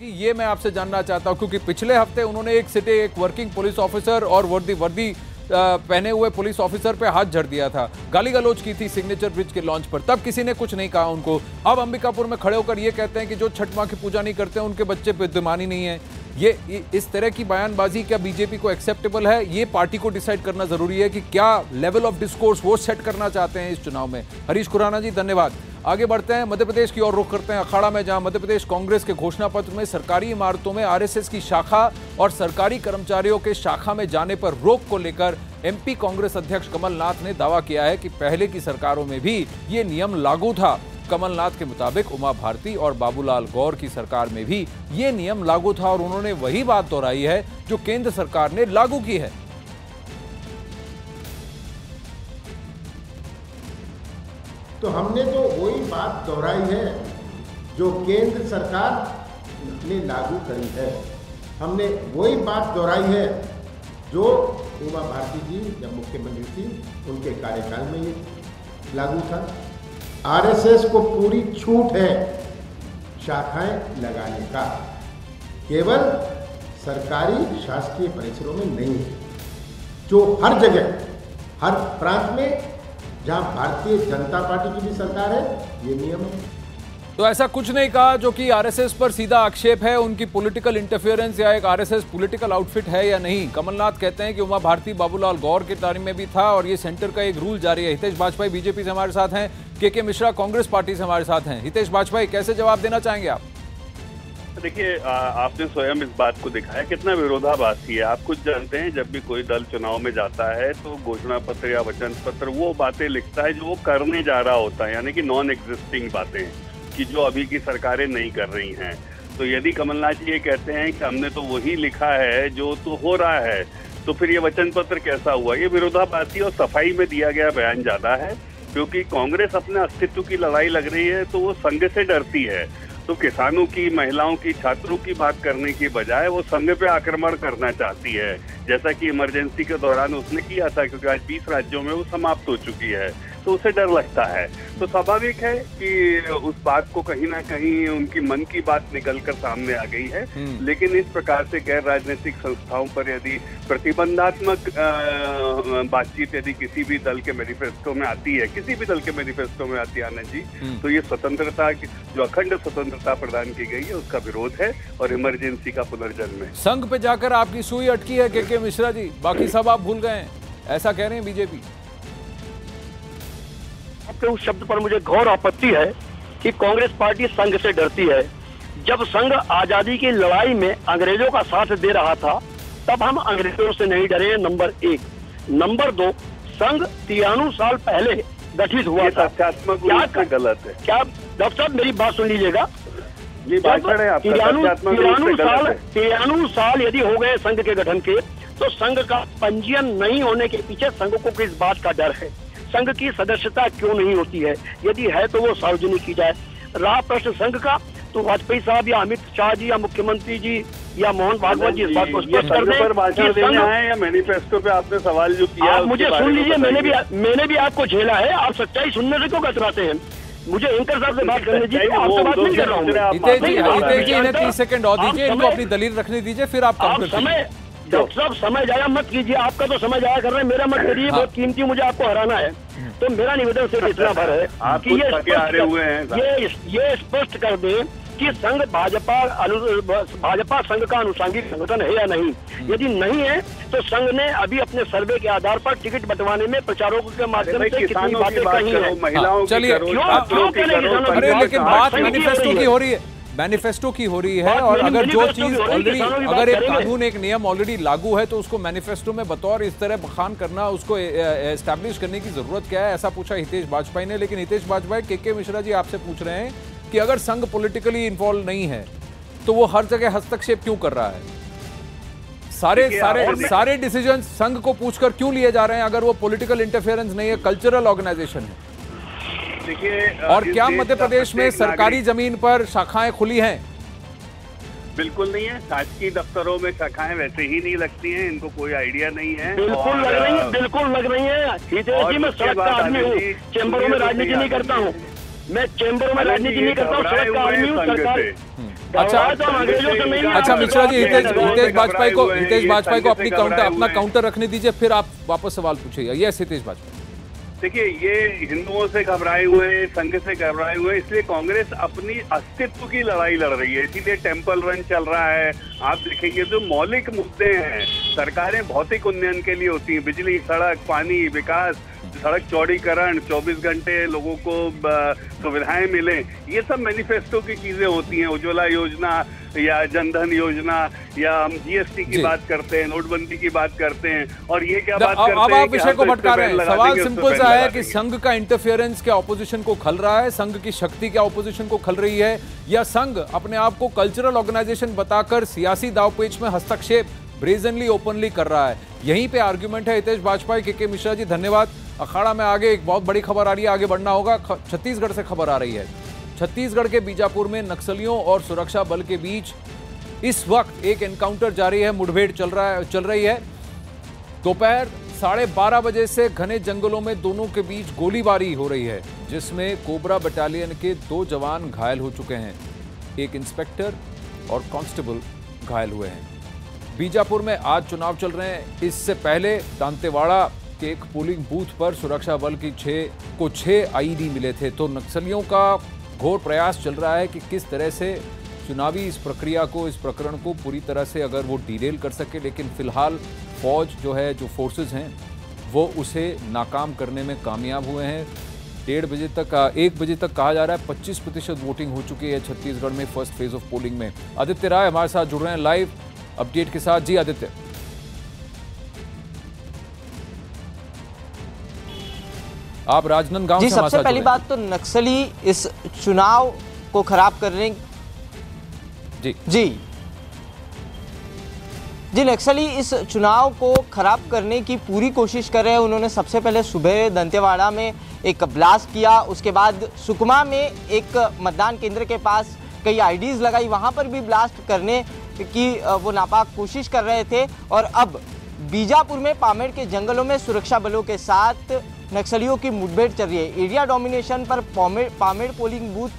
ये मैं आपसे जानना चाहता हूँ, क्योंकि पिछले हफ़्ते उन्होंने एक सिटे, एक वर्किंग पुलिस ऑफिसर और वर्दी वर्दी पहने हुए पुलिस ऑफिसर पे हाथ झड़ दिया था। गाली गलोच की थी सिग्नेचर ब्रिज के लॉन्च पर। तब किसी ने कुछ नहीं कहा उनको। अब अंबिकापुर में खड़े होकर ये कहते हैं कि जो छठ माँ की पूजा नहीं करते, उनके बच्चे विद्यमान नहीं है। ये इस तरह की बयानबाजी क्या बीजेपी को एक्सेप्टेबल है? ये पार्टी को डिसाइड करना ज़रूरी है कि क्या लेवल ऑफ़ डिस्कोर्स वो सेट करना चाहते हैं इस चुनाव में। हरीश खुराना जी, धन्यवाद। आगे बढ़ते हैं, मध्य प्रदेश की ओर रुख करते हैं, अखाड़ा में, जहाँ मध्य प्रदेश कांग्रेस के घोषणा पत्र में सरकारी इमारतों में आरएसएस की शाखा और सरकारी कर्मचारियों के शाखा में जाने पर रोक को लेकर एमपी कांग्रेस अध्यक्ष कमलनाथ ने दावा किया है कि पहले की सरकारों में भी ये नियम लागू था। कमलनाथ के मुताबिक उमा भारती और बाबूलाल गौर की सरकार में भी ये नियम लागू था और उन्होंने वही बात दोहराई है जो केंद्र सरकार ने लागू की है। तो हमने तो वही बात दोहराई है जो केंद्र सरकार ने लागू करी है। हमने वही बात दोहराई है जो उमा भारती जी, जब मुख्यमंत्री थी, उनके कार्यकाल में ये लागू था। आरएसएस को पूरी छूट है शाखाएँ लगाने का। केवल सरकारी शासकीय परिसरों में नहीं, जो हर जगह, हर प्रांत में जहाँ भारतीय जनता पार्टी की भी सरकार है, ये नियम है। तो ऐसा कुछ नहीं कहा जो कि आरएसएस पर सीधा आक्षेप है, उनकी पॉलिटिकल इंटरफेरेंस या एक आरएसएस पॉलिटिकल आउटफिट है या नहीं। कमलनाथ कहते हैं कि उमा भारती, बाबूलाल गौर के तारीम में भी था और ये सेंटर का एक रूल जारी है। हितेश वाजपेयी बीजेपी से हमारे साथ हैं के के मिश्रा कांग्रेस पार्टी से हमारे साथ हैं। हितेश वाजपेयी कैसे जवाब देना चाहेंगे आप? देखिए आपने स्वयं इस बात को दिखाया कितना विरोधाभासी है। आप कुछ जानते हैं, जब भी कोई दल चुनाव में जाता है तो घोषणा पत्र या वचन पत्र, वो बातें लिखता है जो वो करने जा रहा होता है, यानी कि नॉन एग्जिस्टिंग बातें कि जो अभी की सरकारें नहीं कर रही हैं। तो यदि कमलनाथ जी ये कहते हैं कि हमने तो वही लिखा है, जो तो हो रहा है तो फिर ये वचन पत्र कैसा हुआ? ये विरोधाभासी और सफ़ाई में दिया गया बयान ज़्यादा है, क्योंकि कांग्रेस अपने अस्तित्व की लड़ाई लग रही है तो वो संघ से डरती है। तो किसानों की, महिलाओं की, छात्रों की बात करने की बजाय वो समय पे आक्रमण करना चाहती है। जैसा कि इमरजेंसी के दौरान उसने किया था, क्योंकि आज 20 राज्यों में वो समाप्त हो चुकी है। तो उसे डर लगता है। तो स्वाभाविक है कि उस बात को कहीं ना कहीं उनकी मन की बात निकल कर सामने आ गई है। हम्म। लेकिन इस प्रकार से गैर राजनीतिक संस्थाओं पर यदि प्रतिबंधात्मक बातचीत यदि किसी भी दल के मैनिफेस्टो में आती है किसी भी दल के मैनिफेस्टो में आती है आनंद जी हम्म। तो ये स्वतंत्रता जो अखंड स्वतंत्रता प्रदान की गई है उसका विरोध है और इमरजेंसी का पुनर्जन्म है। संघ पे जाकर आपकी सुई अटकी है के के मिश्रा जी। बाकी सब आप भूल गए ऐसा कह रहे हैं बीजेपी। आपके उस शब्द पर मुझे घोर आपत्ति है कि कांग्रेस पार्टी संघ से डरती है। जब संघ आज़ादी की लड़ाई में अंग्रेज़ों का साथ दे रहा था तब हम अंग्रेज़ों से नहीं डरे नंबर एक। नंबर दो संघ तिरानू साल पहले गठित हुआ था। क्या गलत है। क्या डॉक्टर साहब मेरी बात सुन लीजिएगा। तिरानू साल तिरानू साल यदि हो गए संघ के गठन के तो संघ का पंजीयन नहीं होने के पीछे संघ को किस बात का डर है? संघ की सदस्यता क्यों नहीं होती है? यदि है तो वो सार्वजनिक की जाए। रहा प्रश्न संघ का तो वाजपेयी साहब या अमित शाह जी या मुख्यमंत्री जी या मोहन भागवत जी इस बात को स्पष्ट कर दें या मैनिफेस्टो पे आपने सवाल जो किया आप मुझे सुन लीजिए मैंने भी मैंने भी आपको झेला है आप सच्चाई सुनने से क्यों कतराते हैं? मुझे एंकर साहब से बात करने दीजिए आपसे बात नहीं कर रहा हूँ तीस सेकंड और दीजिए इनको अपनी दलील रखने दीजिए फिर आप समय डॉक्टर साहब समय जाया मत कीजिए आपका तो समय जाया कर रहे हैं मेरा मत करिए बहुत कीमती मुझे आपको हराना है। तो मेरा निवेदन सिर्फ़ इतना भर है कि ये हुए हैं ये ये स्पष्ट कर दे कि संघ भाजपा भाजपा संघ का अनुसांगिक संगठन है या नहीं। यदि नहीं है तो संघ ने अभी अपने सर्वे के आधार पर टिकट बंटवाने में प्रचारकों के माध्यम से कितनी बातें कही है। महिलाओं चलिए लेकिन बात मैनिफेस्टो की हो रही है। मैनिफेस्टो की हो रही है और अगर जो चीज़ ऑलरेडी अगर एक कानून एक नियम ऑलरेडी लागू है तो उसको मैनिफेस्टो में बतौर इस तरह बखान करना उसको एस्टैब्लिश करने की ज़रूरत क्या है ऐसा पूछा हितेश वाजपेयी ने। लेकिन हितेश वाजपेयी के के मिश्रा जी आपसे पूछ रहे हैं कि अगर संघ पोलिटिकली इन्वॉल्व नहीं है तो वो हर जगह हस्तक्षेप क्यों कर रहा है? सारे सारे सारे डिसीज़न संघ को पूछकर क्यों लिए जा रहे हैं अगर वो पॉलिटिकल इंटरफेरेंस नहीं है कल्चरल ऑर्गेनाइजेशन है? देखिए और क्या मध्य प्रदेश में सरकारी ज़मीन पर शाखाएँ खुली हैं? बिल्कुल नहीं है। शासकीय दफ्तरों में शाखाएँ वैसे ही नहीं लगती हैं इनको कोई आइडिया नहीं है। बिल्कुल लग रही है बिल्कुल लग रही है। मैं सड़क का आदमी हूँ। चैम्बरों में राजनीति नहीं करता हूँ। मैं चैम्बरों में राजनीति नहीं करता हूँ सड़क का आदमी हूँ सरकार। अच्छा। तो अच्छा मिश्रा जी हितेश हितेश वाजपेयी को हितेश वाजपेयी को अपनी काउंटर अपना काउंटर रखने दीजिए फिर आप वापस सवाल पूछिएगा। यस हितेश वाजपेयी देखिए, ये हिंदुओं से घबराए हुए, संघ से घबराए हुए, इसलिए कांग्रेस अपनी अस्तित्व की लड़ाई लड़ रही है। इसीलिए टेंपल रन चल रहा है। आप देखेंगे जो मौलिक मुद्दे हैं, सरकारें भौतिक उन्नयन के लिए होती हैं, बिजली, सड़क, पानी, विकास सड़क चौड़ीकरण 24 घंटे लोगों को सुविधाएँ मिले ये सब मैनिफेस्टो की चीज़ें होती हैं उज्ज्वला योजना या जनधन योजना या हम जीएसटी की बात करते हैं नोटबंदी की बात करते हैं और ये क्या बात करते अब आप विषय को तो भटका रहे हैं। सवाल सिंपल सा है कि संघ का इंटरफेरेंस क्या ऑपोजिशन को खल रहा है? संघ की शक्ति क्या ऑपोजिशन को खल रही है? या संघ अपने आप को कल्चरल ऑर्गेनाइजेशन बताकर सियासी दावपेच में हस्तक्षेप ब्रेजनली ओपनली कर रहा है? यहीं पे आर्ग्यूमेंट है हितेश वाजपेयी के के मिश्रा जी धन्यवाद। अखाड़ा में आगे एक बहुत बड़ी खबर आ रही है, आगे बढ़ना होगा। छत्तीसगढ़ से खबर आ रही है। छत्तीसगढ़ के बीजापुर में नक्सलियों और सुरक्षा बल के बीच इस वक्त एक एनकाउंटर जारी है, मुठभेड़ चल रहा है, चल रही है। दोपहर साढ़े बारह बजे से घने जंगलों में दोनों के बीच गोलीबारी हो रही है, जिसमें कोबरा बटालियन के दो जवान घायल हो चुके हैं। एक इंस्पेक्टर और कांस्टेबल घायल हुए हैं। बीजापुर में आज चुनाव चल रहे हैं। इससे पहले दांतेवाड़ा के एक पोलिंग बूथ पर सुरक्षा बल की छह को छह आईडी मिले थे। तो नक्सलियों का घोर प्रयास चल रहा है कि किस तरह से चुनावी इस प्रक्रिया को, इस प्रकरण को पूरी तरह से अगर वो डिटेल कर सके, लेकिन फ़िलहाल फौज जो है, जो फोर्सेस हैं, वो उसे नाकाम करने में कामयाब हुए हैं। डेढ़ बजे तक, एक बजे तक कहा जा रहा है 25 प्रतिशत वोटिंग हो चुकी है छत्तीसगढ़ में फ़र्स्ट फ़ेज़ ऑफ़ पोलिंग में। आदित्य राय हमारे साथ जुड़ रहे हैं लाइव अपडेट के साथ। जी आदित्य। आप राजनांदगांव जी सबसे पहली बात तो नक्सली इस चुनाव को खराब करने हैं। जी। जी। जी नक्सली इस चुनाव को खराब करने की पूरी कोशिश कर रहे हैं। उन्होंने सबसे पहले सुबह दंतेवाड़ा में एक ब्लास्ट किया। उसके बाद सुकमा में एक मतदान केंद्र के पास कई आईडीज लगाई। वहाँ पर भी ब्लास्ट करने की वो नापाक कोशिश कर रहे थे। और अब बीजापुर में पामेड़ के जंगलों में सुरक्षा बलों के साथ नक्सलियों की मुठभेड़ चल रही है। एरिया डोमिनेशन पर पामेड़ पोलिंग बूथ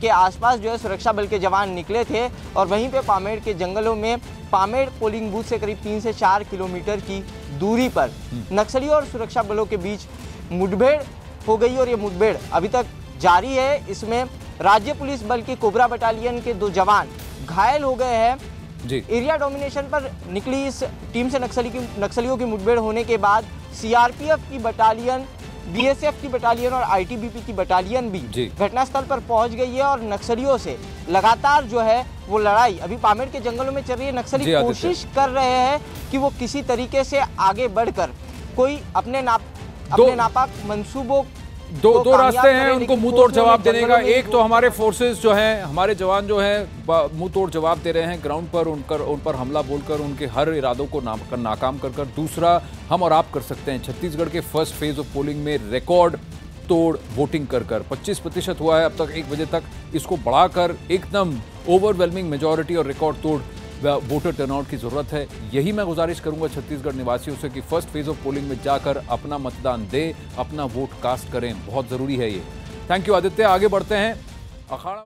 के आसपास जो है सुरक्षा बल के जवान निकले थे और वहीं पे पामेड़ के जंगलों में पामेड़ पोलिंग बूथ से करीब तीन से चार किलोमीटर की दूरी पर नक्सलियों और सुरक्षा बलों के बीच मुठभेड़ हो गई और ये मुठभेड़ अभी तक जारी है। इसमें राज्य पुलिस बल की कोबरा बटालियन के दो जवान घायल हो गए हैं। जी। एरिया डोमिनेशन पर निकली इस टीम से नक्सली की नक्सलियों की मुठभेड़ होने के बाद सीआरपीएफ की बटालियन बीएसएफ की बटालियन और आईटीबीपी की बटालियन भी घटनास्थल पर पहुँच गई है और नक्सलियों से लगातार जो है वो लड़ाई अभी पामेड़ के जंगलों में चल रही है नक्सली कोशिश कर रहे हैं कि वो किसी तरीके से आगे बढ़कर कोई अपने नाप अपने नापाक मंसूबों दो दो रास्ते हैं उनको मुँह तोड़ जवाब देने का। एक तो हमारे फोर्सेस जो हैं हमारे जवान जो हैं मुँह तोड़ जवाब दे रहे हैं। ग्राउंड पर उनकर उन पर हमला बोलकर उनके हर इरादों को नाम कर नाकाम कर कर। दूसरा हम और आप कर सकते हैं। छत्तीसगढ़ के फ़र्स्ट फ़ेज़ ऑफ़ पोलिंग में रिकॉर्ड तोड़ वोटिंग कर कर। 25 प्रतिशत हुआ है अब तक एक बजे तक। इसको बढ़ाकर एकदम ओवरवेलमिंग मेजोरिटी और रिकॉर्ड तोड़ वोटर टर्नआउट की ज़रूरत है। यही मैं गुजारिश करूँगा छत्तीसगढ़ निवासियों से कि फ़र्स्ट फ़ेज़ ऑफ़ पोलिंग में जाकर अपना मतदान दे, अपना वोट कास्ट करें। बहुत ज़रूरी है ये। Thank you Aditya. आगे बढ़ते हैं। अखाड़ा